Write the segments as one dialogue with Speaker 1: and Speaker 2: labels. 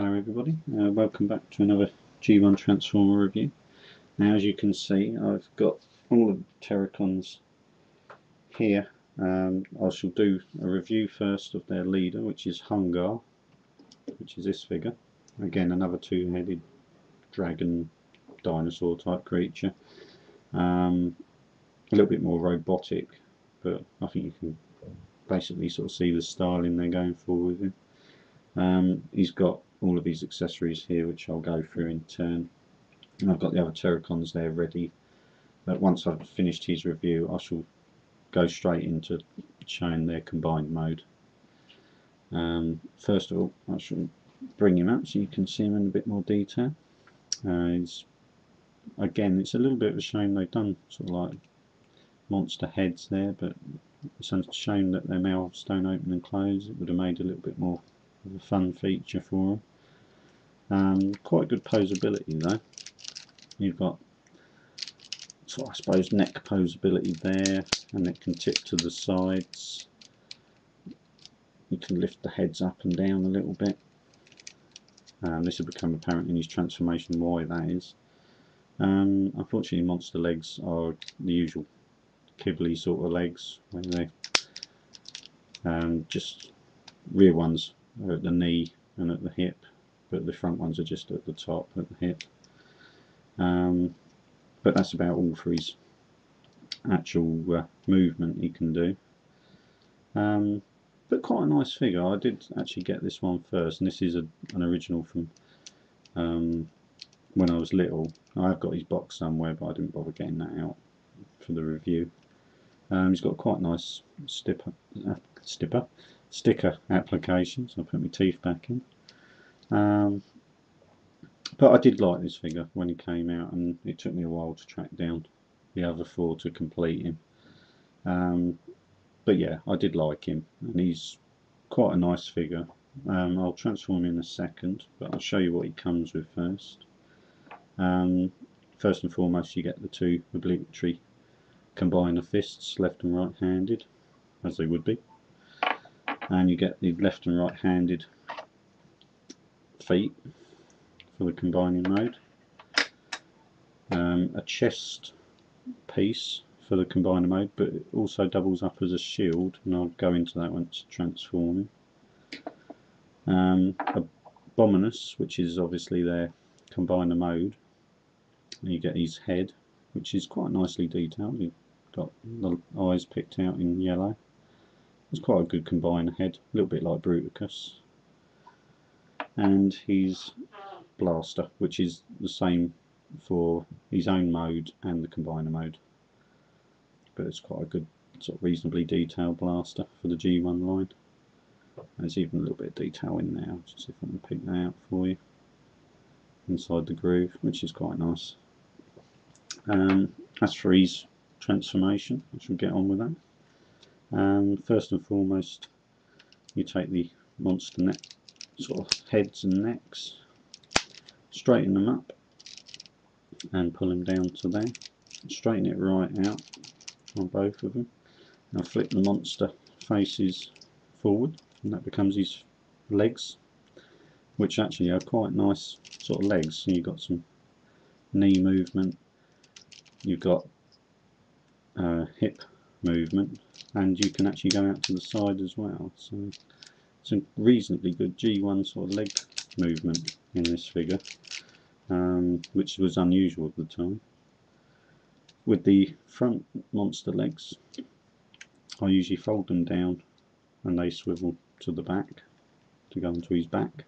Speaker 1: Hello everybody, uh, welcome back to another G1 Transformer review. Now as you can see I've got all the Terrorcons here. Um, I shall do a review first of their leader which is Hun-Grr, which is this figure. Again another two-headed dragon dinosaur type creature. Um, a little bit more robotic but I think you can basically sort of see the styling they're going for with him. Um, he's got all of these accessories here which I'll go through in turn. And I've got the other Terrorcons there ready. But once I've finished his review I shall go straight into showing their combined mode. Um, first of all I shall bring him up so you can see him in a bit more detail. Uh, again it's a little bit of a shame they've done sort of like monster heads there but it's a shame that their mouths don't open and close it would have made a little bit more a fun feature for them um, quite good posability though. You've got, so I suppose, neck posability there, and it can tip to the sides. You can lift the heads up and down a little bit. Um, this will become apparent in his transformation why that is. Um, unfortunately, monster legs are the usual kibbly sort of legs when they um, just rear ones are at the knee and at the hip but the front ones are just at the top at the hip. Um, but that's about all for his actual uh, movement he can do. Um, but quite a nice figure. I did actually get this one first and this is a, an original from um, when I was little. I've got his box somewhere but I didn't bother getting that out for the review um, he's got quite nice stipper, uh, stipper, sticker application I'll put my teeth back in um, but I did like this figure when he came out and it took me a while to track down the other four to complete him. Um, but yeah, I did like him and he's quite a nice figure. Um, I'll transform him in a second, but I'll show you what he comes with first. Um, first and foremost, you get the two obligatory combiner fists, left and right handed, as they would be. And you get the left and right handed feet for the combining mode, um, a chest piece for the combiner mode but it also doubles up as a shield and I'll go into that once transforming. Um, Abominus which is obviously their combiner mode and you get his head which is quite nicely detailed, you've got the eyes picked out in yellow. It's quite a good combiner head, a little bit like Bruticus. And his blaster which is the same for his own mode and the combiner mode. But it's quite a good sort of reasonably detailed blaster for the G1 line. There's even a little bit of detail in there just see if I can pick that out for you. Inside the groove which is quite nice. Um, as for his transformation. Shall get on with that. Um, first and foremost you take the monster neck sort of heads and necks straighten them up and pull them down to there. Straighten it right out on both of them. Now flip the monster faces forward and that becomes his legs which actually are quite nice sort of legs. So you've got some knee movement you've got uh, hip movement and you can actually go out to the side as well so it's a reasonably good G1 sort of leg movement in this figure, um, which was unusual at the time. With the front monster legs, I usually fold them down and they swivel to the back to go onto his back.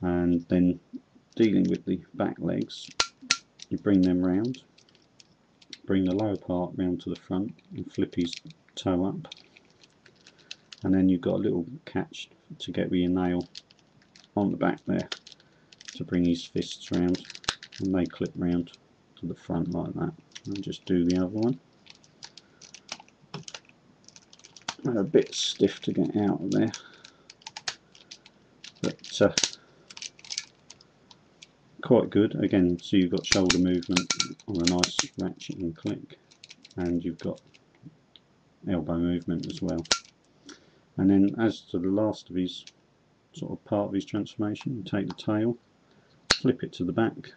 Speaker 1: And then dealing with the back legs, you bring them round, bring the lower part round to the front and flip his toe up. And then you've got a little catch to get with your nail on the back there to bring his fists round and they clip round to the front like that. And just do the other one. They're a bit stiff to get out of there. But uh, quite good again so you've got shoulder movement on a nice ratchet and click and you've got elbow movement as well and then as to the last of his sort of part of his transformation. You take the tail, flip it to the back,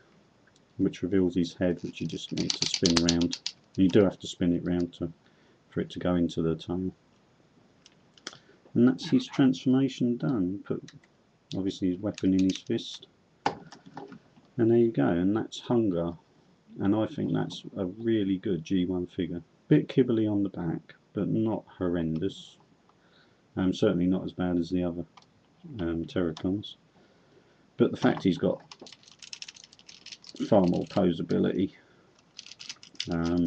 Speaker 1: which reveals his head, which you just need to spin round. You do have to spin it round to, for it to go into the tail. And that's his transformation done. Put obviously his weapon in his fist. And there you go, and that's Hun-Grr. And I think that's a really good G1 figure. Bit kibbly on the back, but not horrendous. Um, certainly not as bad as the other um, Terrorcons. But the fact he's got far more posability. Um,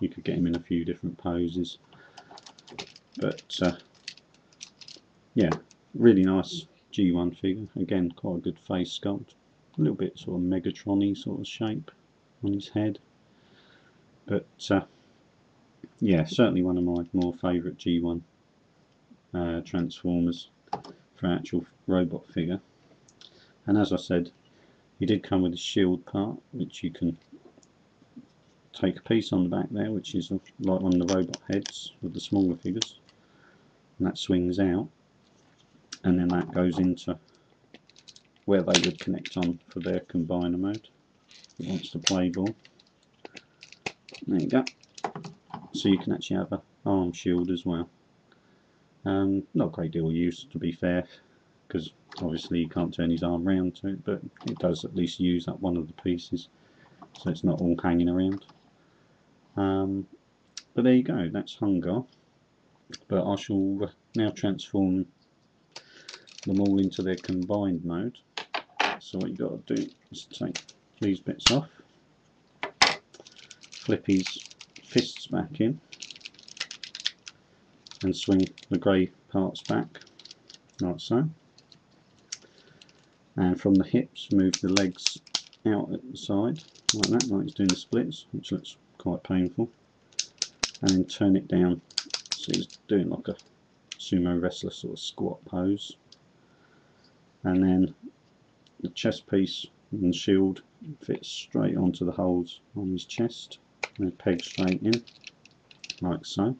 Speaker 1: you could get him in a few different poses. But uh, yeah, really nice G1 figure. Again, quite a good face sculpt. A little bit sort of Megatron-y sort of shape on his head. But uh, yeah, certainly one of my more favourite G1 uh, Transformers for actual robot figure. And as I said, he did come with a shield part, which you can take a piece on the back there, which is like one of the robot heads with the smaller figures. And that swings out, and then that goes into where they would connect on for their combiner mode. It wants to play ball. There you go. So you can actually have a arm shield as well. Um, not a great deal of use to be fair, because obviously you can't turn his arm round to it, but it does at least use up one of the pieces, so it's not all hanging around. Um, but there you go, that's Hun-Grr. But I shall now transform them all into their combined mode. So what you've got to do is take these bits off, flip his fists back in, and swing the grey parts back, like so. And from the hips, move the legs out at the side, like that, like he's doing the splits, which looks quite painful. And then turn it down, so he's doing like a sumo wrestler sort of squat pose. And then the chest piece and shield fits straight onto the holes on his chest. And peg straight in, like so.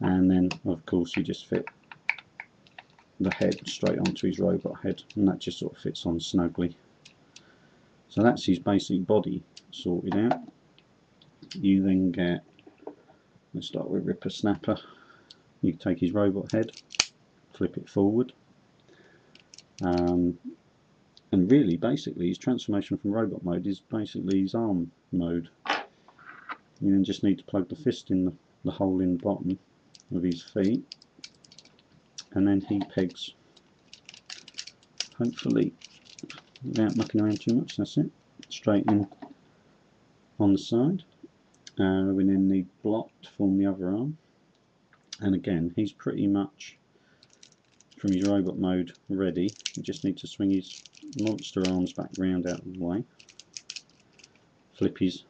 Speaker 1: And then of course you just fit the head straight onto his robot head and that just sort of fits on snugly. So that's his basic body sorted out. You then get let's start with Rippersnapper. You take his robot head flip it forward um, and really basically his transformation from robot mode is basically his arm mode. You then just need to plug the fist in the, the hole in the bottom of his feet and then he pegs hopefully without mucking around too much that's it straight in on the side. Uh, we then need Blot to form the other arm. And again he's pretty much from his robot mode ready. We just need to swing his monster arms back round out of the way. Flip his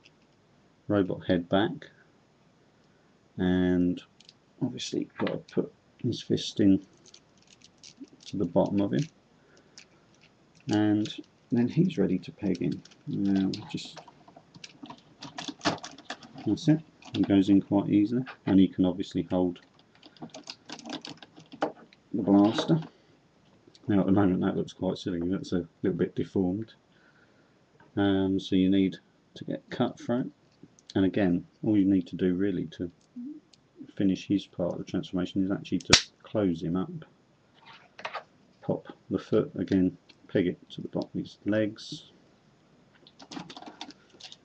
Speaker 1: robot head back. And obviously got to put his fist in to the bottom of him. And then he's ready to peg in. Now just that's it. He goes in quite easily. And he can obviously hold blaster. Now at the moment that looks quite silly. That's a little bit deformed. Um, so you need to get Cutthroat and again all you need to do really to finish his part of the transformation is actually to close him up. Pop the foot again, peg it to the bottom of his legs,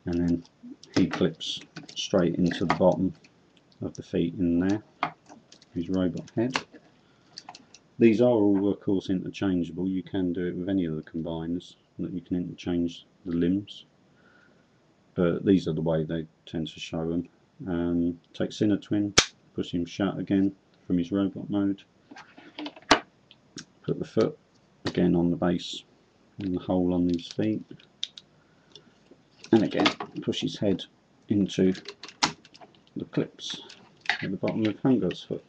Speaker 1: and then he clips straight into the bottom of the feet in there, his robot head. These are all of course interchangeable, you can do it with any of the combiners, that you can interchange the limbs, but these are the way they tend to show them. Um, take Twin, push him shut again from his robot mode. Put the foot again on the base and the hole on his feet. And again push his head into the clips at the bottom of Hun-Grr's foot.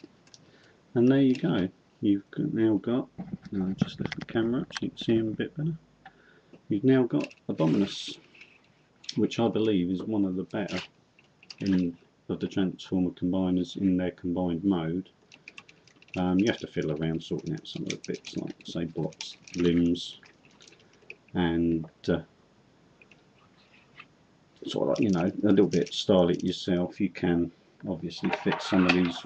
Speaker 1: And there you go you've now got I just lift the camera up so you can see him a bit better. You've now got Abominus which I believe is one of the better in of the transformer combiners in their combined mode. Um, you have to fiddle around sorting out some of the bits like say Blots, limbs and uh, sort of like, you know a little bit style it yourself. You can obviously fit some of these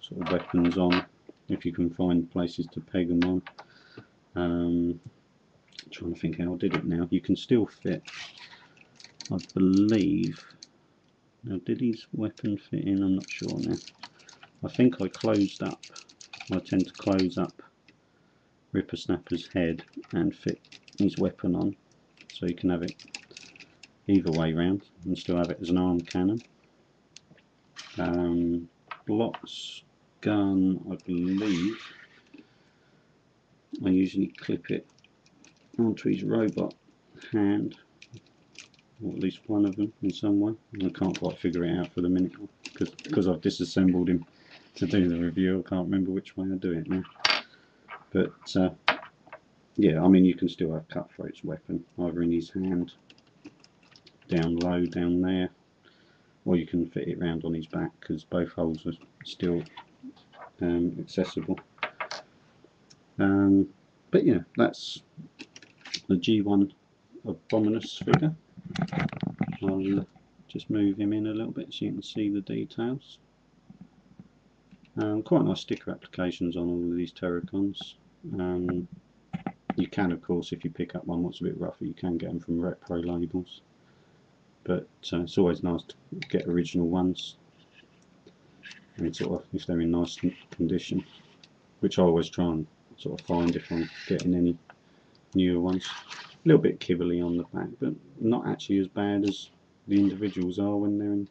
Speaker 1: sort of weapons on if you can find places to peg them on. Um, trying to think how I did it now. You can still fit I believe now did his weapon fit in? I'm not sure now. I think I closed up. I tend to close up Rippersnapper's head and fit his weapon on so you can have it either way round and still have it as an arm cannon. Um, Blot's gun, I believe, I usually clip it onto his robot hand, or at least one of them in some way. I can't quite figure it out for the minute because I've disassembled him to do the review. I can't remember which way I do it now. But uh, yeah, I mean you can still have Cutthroat's weapon either in his hand down low down there or you can fit it round on his back because both holes are still um, accessible. Um, but yeah that's the G1 Abominus figure. I'll uh, just move him in a little bit so you can see the details. Um, quite nice sticker applications on all of these Terrorcons. Um, you can of course if you pick up one that's a bit rougher you can get them from repro labels. But uh, it's always nice to get original ones and sort of if they're in nice condition which I always try and sort of find if I'm getting any newer ones. A little bit kibbly on the back but not actually as bad as the individuals are when they're in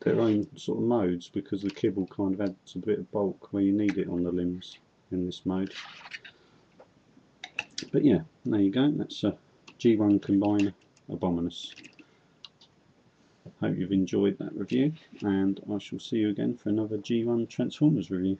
Speaker 1: their own sort of modes because the kibble kind of adds a bit of bulk where you need it on the limbs in this mode. But yeah there you go. That's a G1 Combiner Abominus Hope you've enjoyed that review and I shall see you again for another G1 Transformers review.